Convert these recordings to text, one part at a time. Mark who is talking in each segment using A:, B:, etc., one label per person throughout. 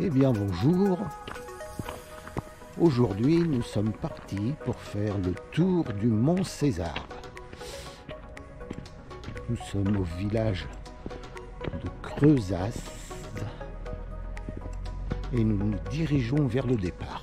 A: Eh bien bonjour. Aujourd'hui nous sommes partis pour faire le tour du mont César. Nous sommes au village de Creusas et nous nous dirigeons vers le départ.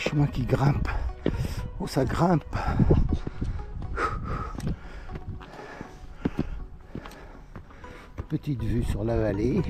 A: Chemin qui grimpe. Oh, ça grimpe. Petite vue sur la vallée.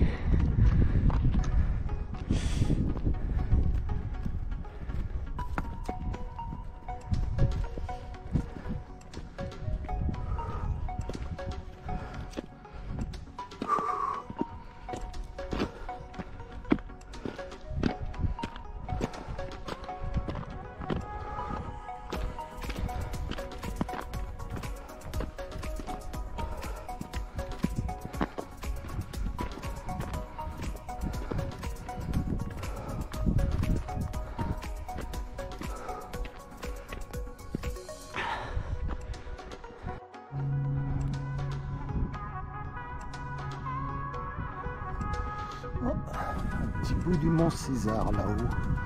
A: Petit bout du mont César là-haut.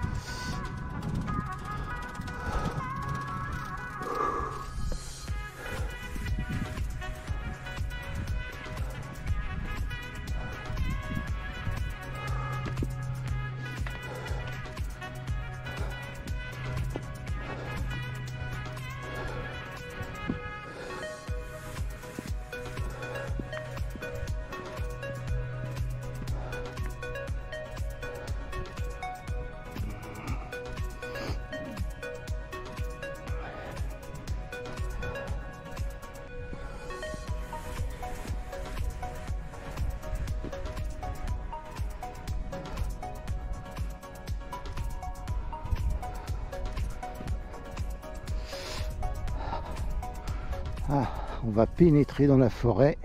A: Pénétrer dans la forêt.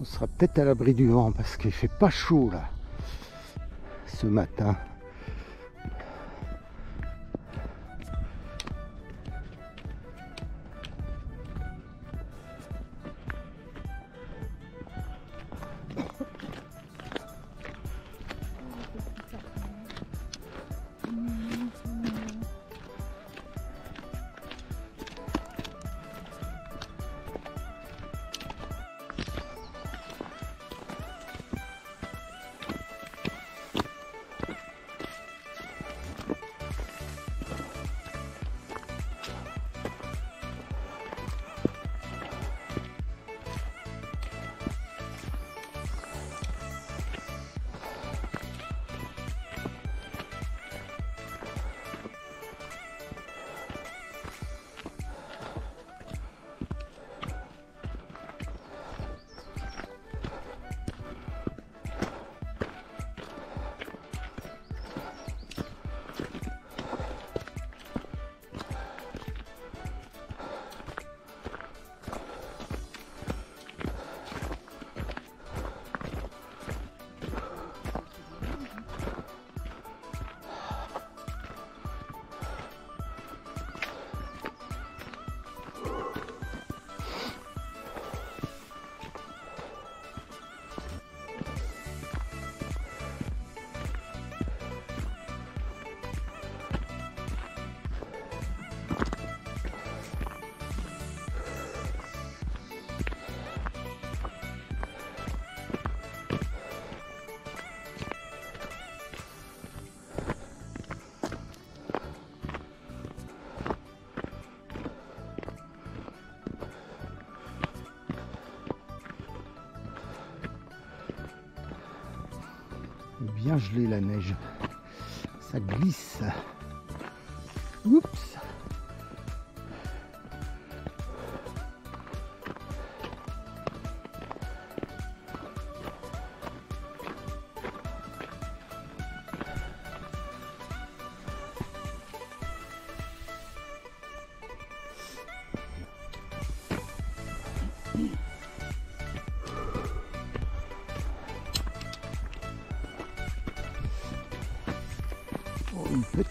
A: On sera peut-être à l'abri du vent parce qu'il fait pas chaud là ce matin. Bien gelé la neige. Ça glisse.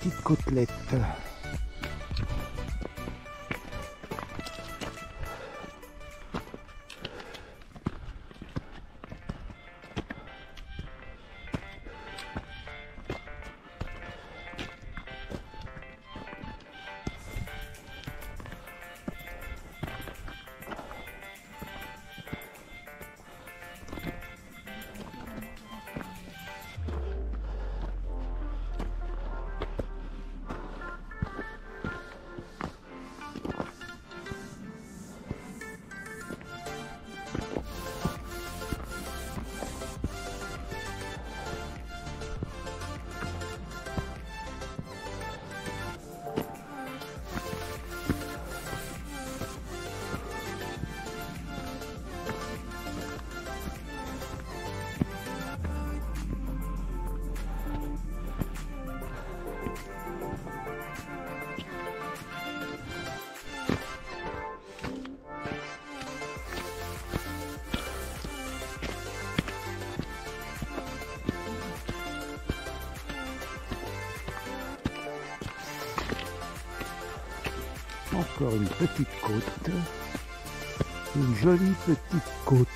A: Oh, une Encore une petite côte. Une jolie petite côte.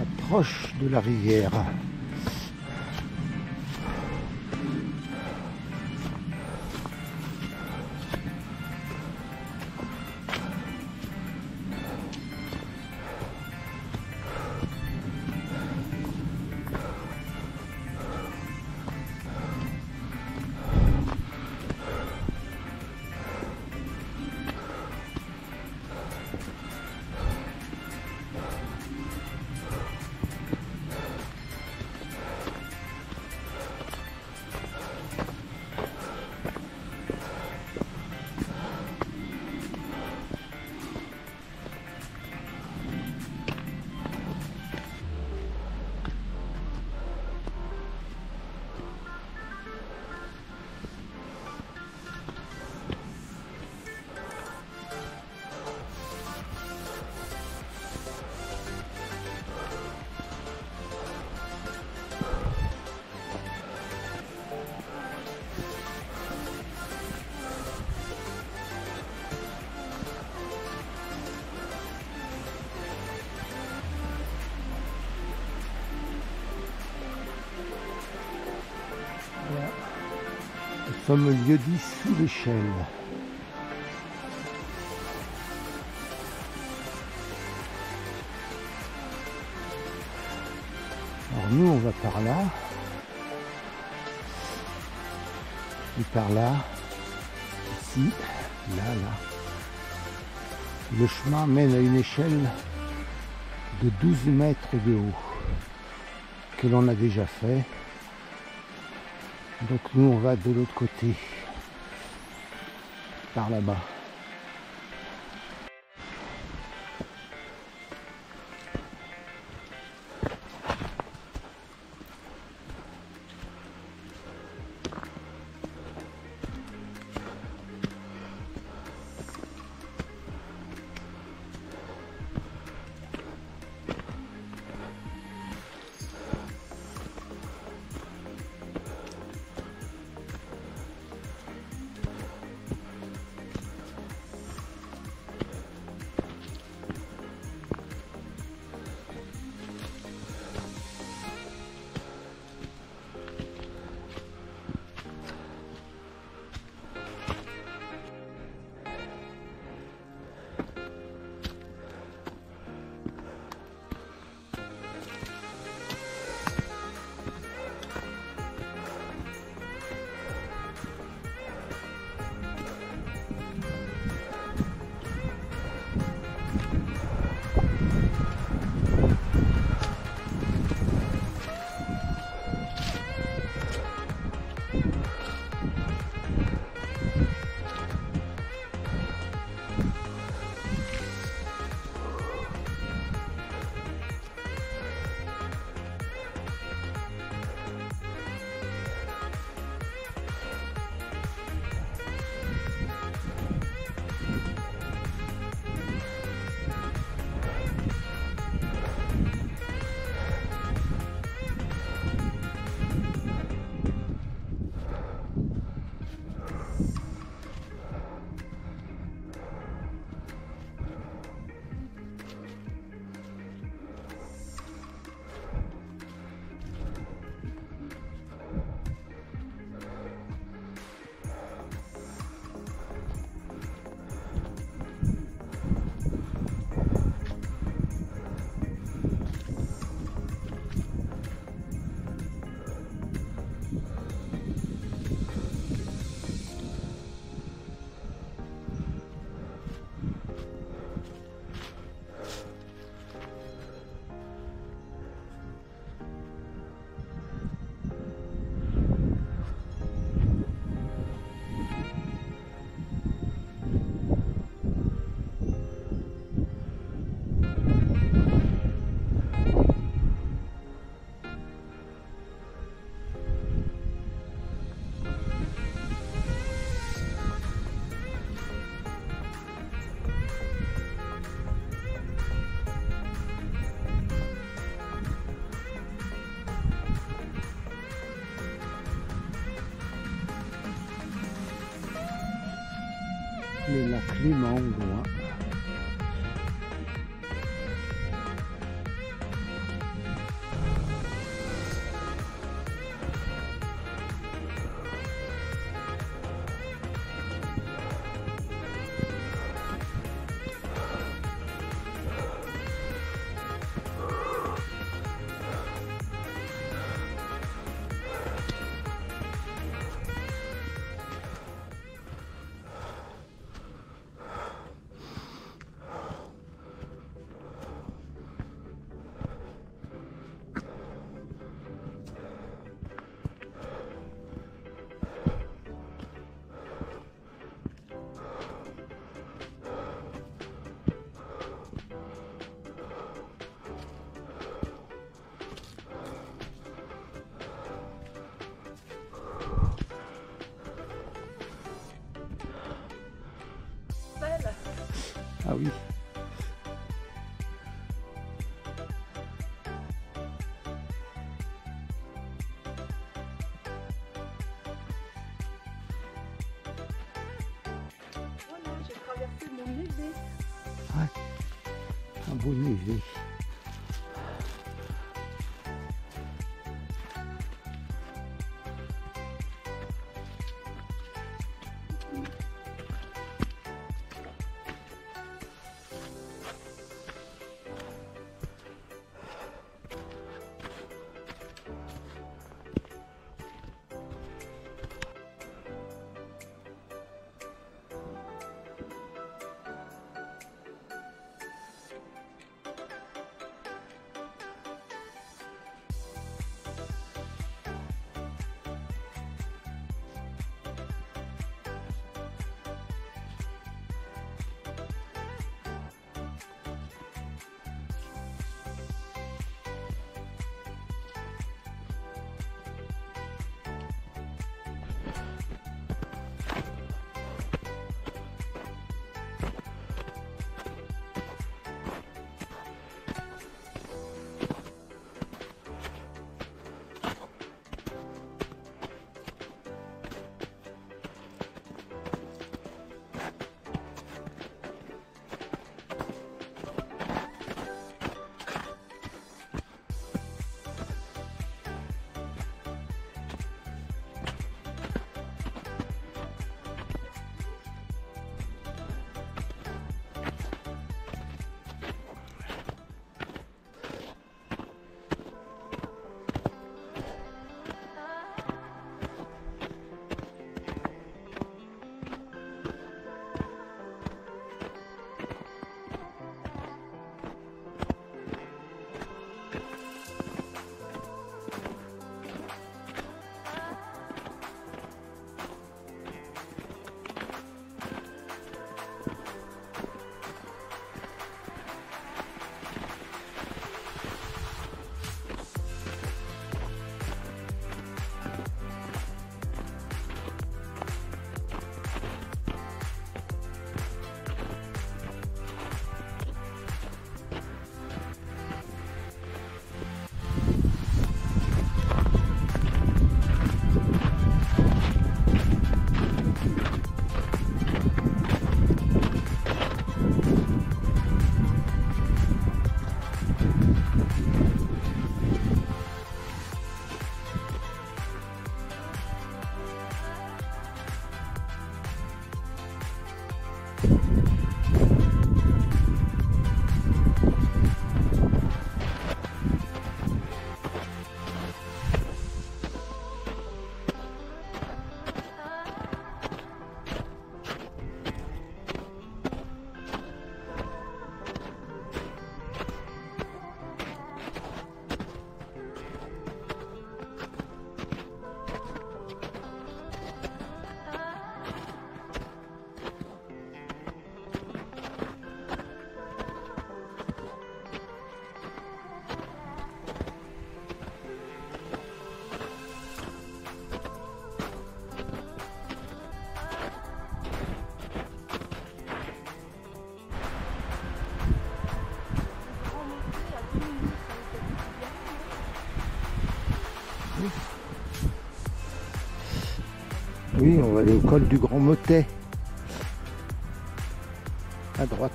A: Approche de la rivière. Fameux lieu dit sous l'échelle. Alors nous on va par là. Et par là. Ici. Là, là. Le chemin mène à une échelle de 12 mètres de haut que l'on a déjà fait. Donc nous on va de l'autre côté, par là-bas. Le lac Léman Oui, on va aller au col du Grand Motet. à droite.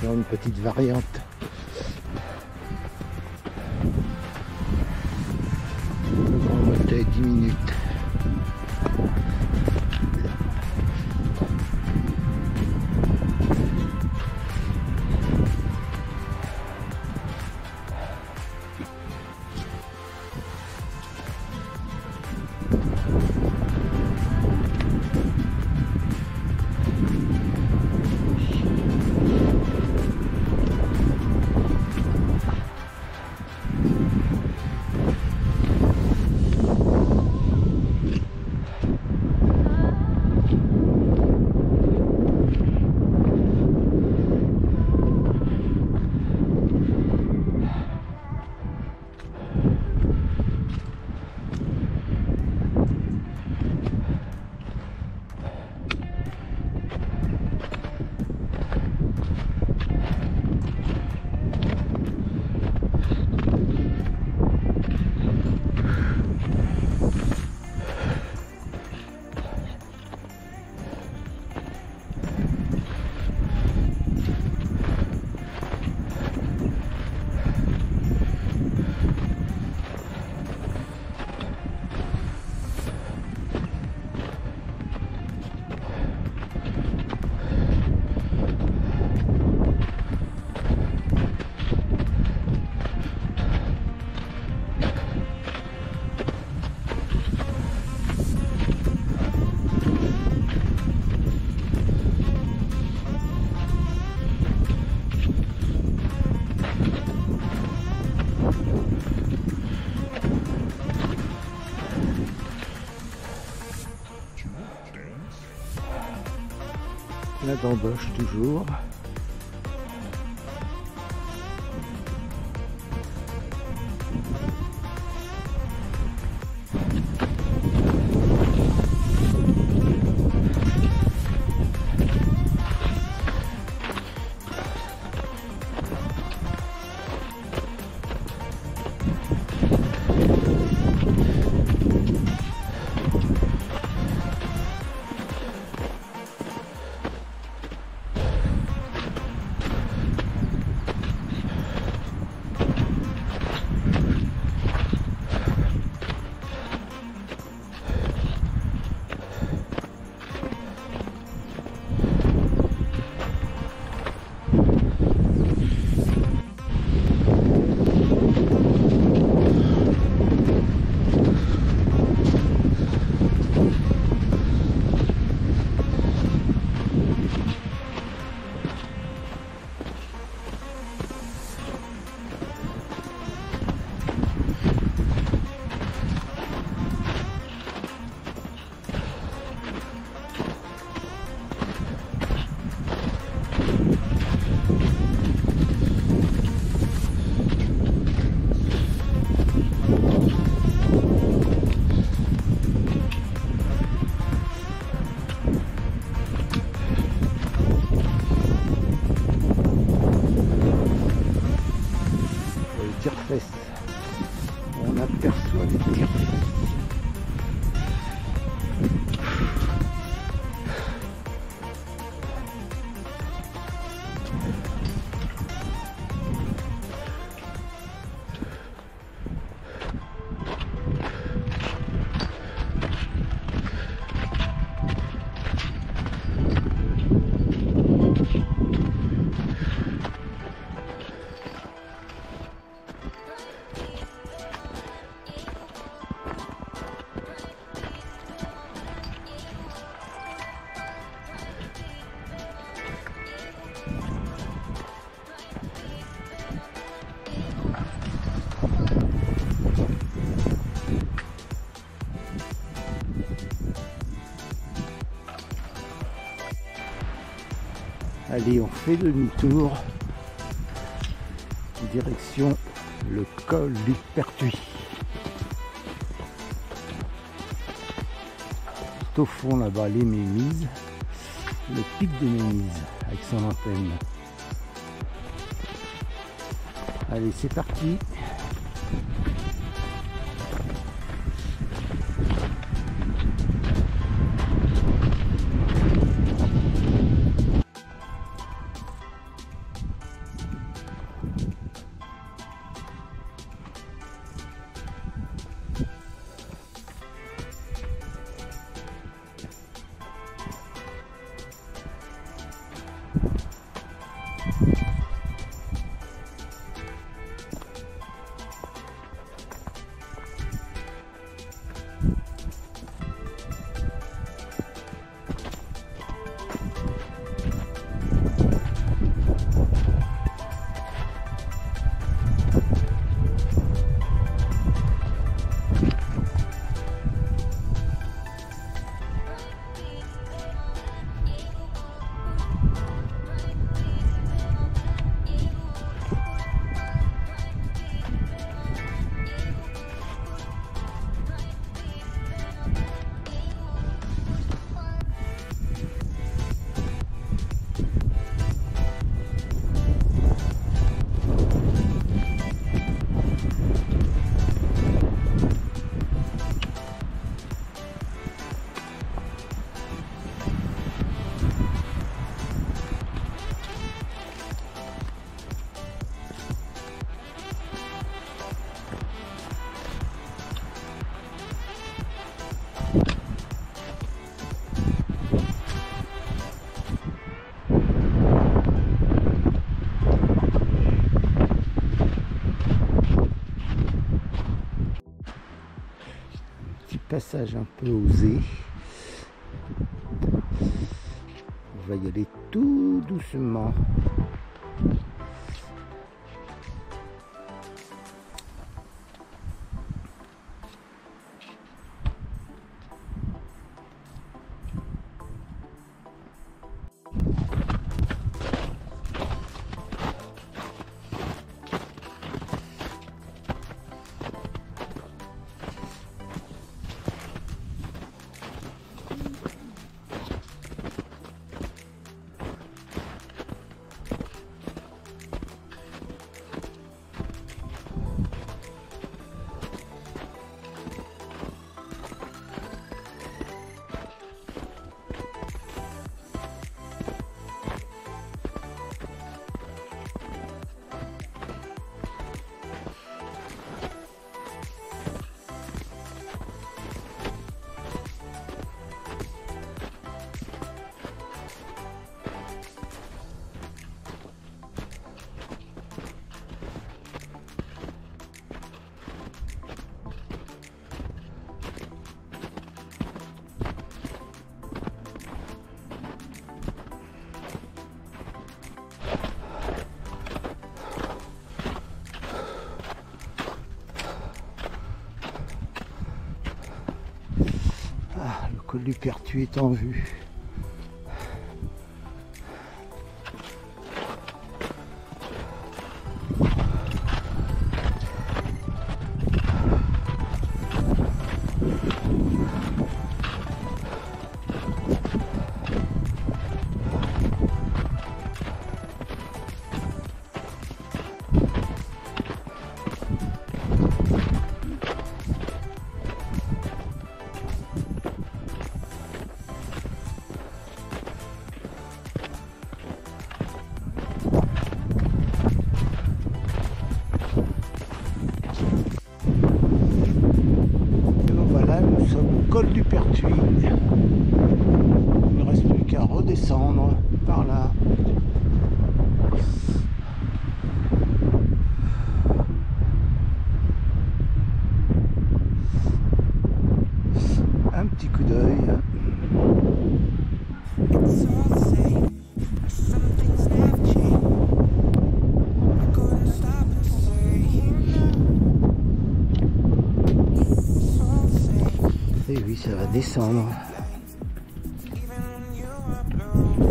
A: Faire une petite variante. La bamboche toujours. Allez, on fait demi-tour. Direction le col du Pertuis. Tout au fond là-bas, les Mémises. Le pic des Mémises avec son antenne. Allez, c'est parti. Un peu osé. On va y aller tout doucement. Pertuis est en vue. Et oui,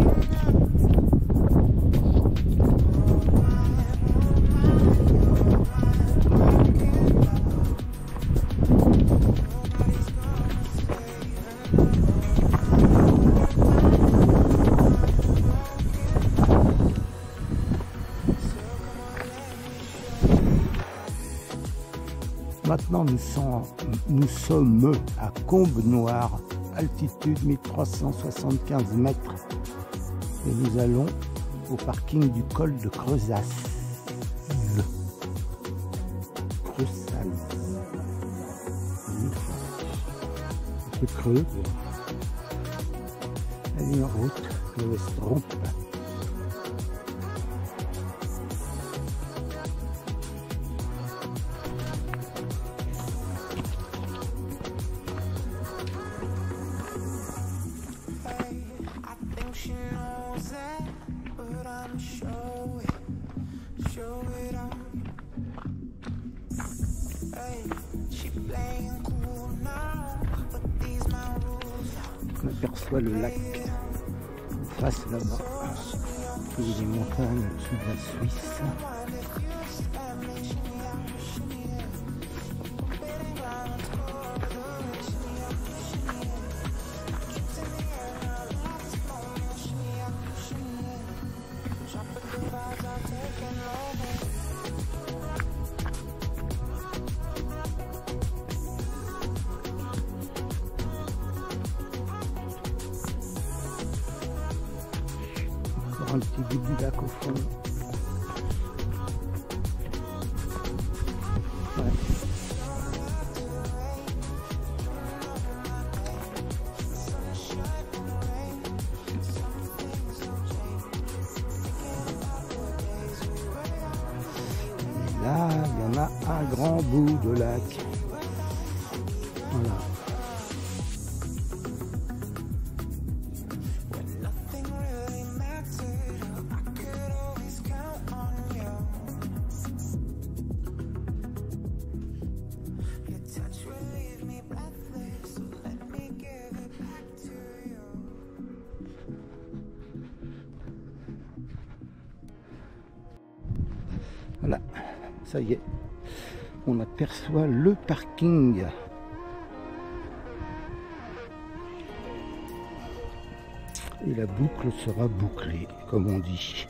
A: Maintenant, nous sommes, à Combe-Noire, altitude 1375 mètres. Et nous allons au parking du col de Creusas. Creusas. Un peu creux. Allez en route, le. On aperçoit le lac face là-bas. Et les montagnes de la Suisse. Voilà. Aperçoit le parking. Et la boucle sera bouclée, comme on dit.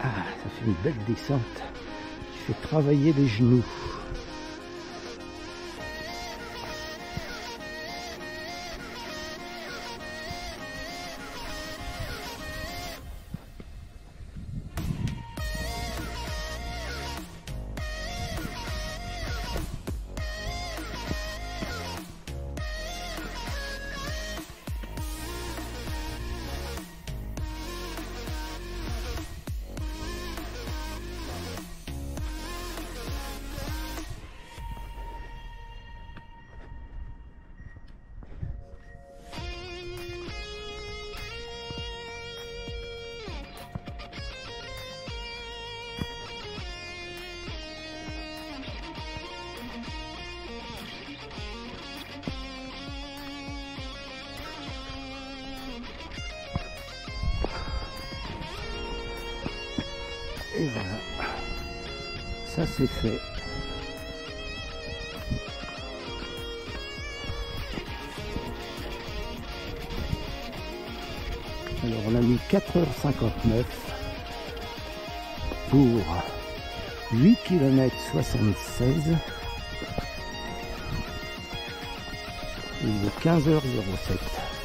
A: Ah, ça fait une belle descente travailler les genoux. Et voilà. Ça c'est fait. Alors on a mis 4h59 pour 8 km 76. Il est 15h07.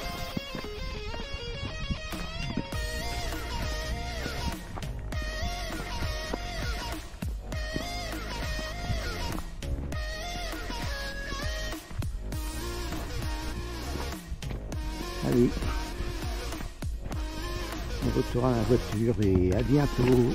A: Voiture et à bientôt.